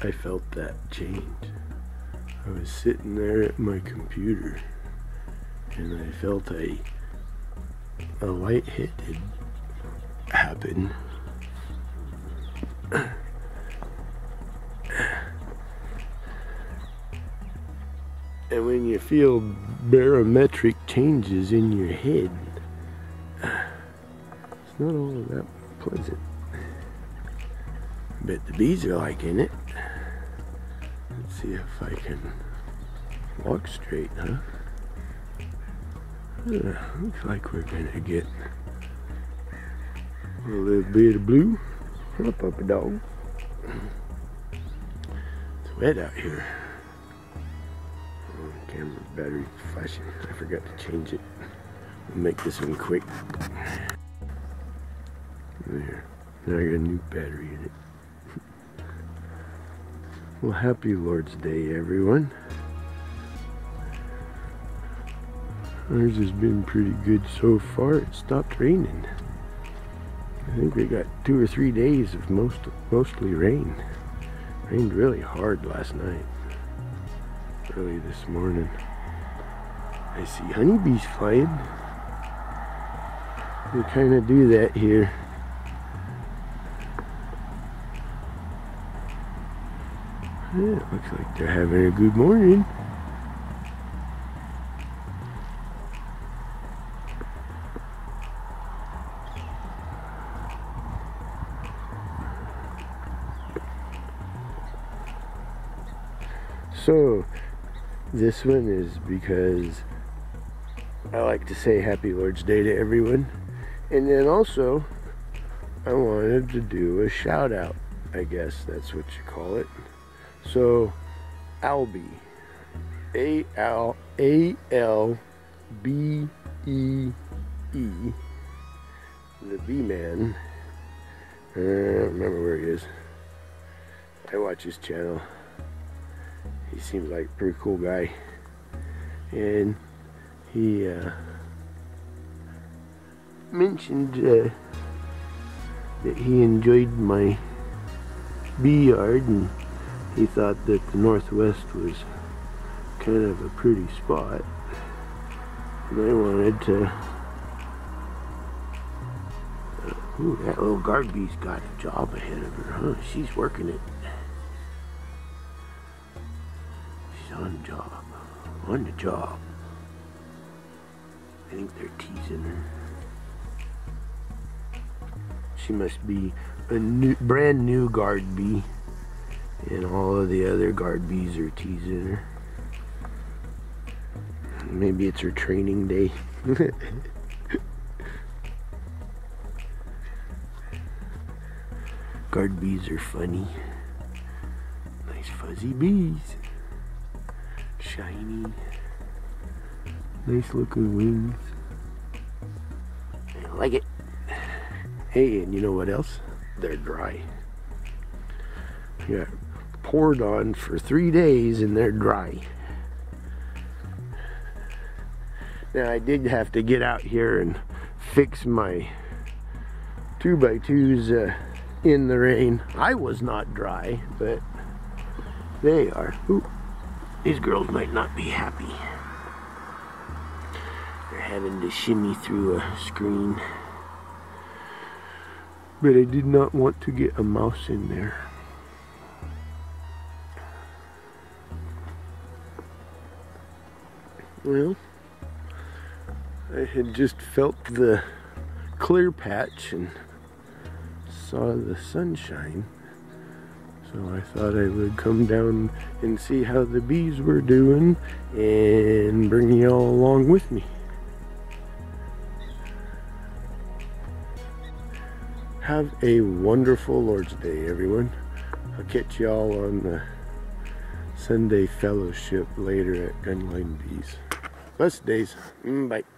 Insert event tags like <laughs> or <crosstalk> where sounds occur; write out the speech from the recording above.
I felt that change. I was sitting there at my computer and I felt a a light-headed happen. And when you feel barometric changes in your head, it's not all that pleasant. But the bees are liking it. See if I can walk straight, huh? Uh, looks like we're gonna get a little bit of blue. Up, a dog. It's wet out here. Oh, camera battery flashing. I forgot to change it. We'll make this one quick. There. Now I got a new battery in it. Well, happy Lord's Day, everyone. Ours has been pretty good so far. It stopped raining. I think we got two or three days of most mostly rain. Rained really hard last night. Early this morning. I see honeybees flying. They kind of do that here. Yeah, it looks like they're having a good morning. So, this one is because I like to say Happy Lord's Day to everyone. And then also, I wanted to do a shout out. I guess that's what you call it. So, Albie. A L A L B E E. The B Man. I don't remember where he is. I watch his channel he seems like a pretty cool guy and he uh, mentioned uh, that he enjoyed my bee yard and he thought that the northwest was kind of a pretty spot and I wanted to uh, ooh, that little guard bee's got a job ahead of her, huh? She's working it. She's on job. On the job. I think they're teasing her. She must be a new, brand new guard bee. And all of the other guard bees are teasing her. Maybe it's her training day. <laughs> guard bees are funny. Nice fuzzy bees shiny. Nice looking wings. I like it. Hey, and you know what else? They're dry. Yeah, poured on for three days and they're dry. Now I did have to get out here and fix my two by twos uh, in the rain. I was not dry, but they are. Ooh. These girls might not be happy. They're having to shimmy through a screen. But I did not want to get a mouse in there. Well, I had just felt the clear patch and saw the sunshine. So I thought I would come down and see how the bees were doing and bring you all along with me. Have a wonderful Lord's Day, everyone. I'll catch you all on the Sunday fellowship later at Gunline Bees. Blessed days. Mm, bye.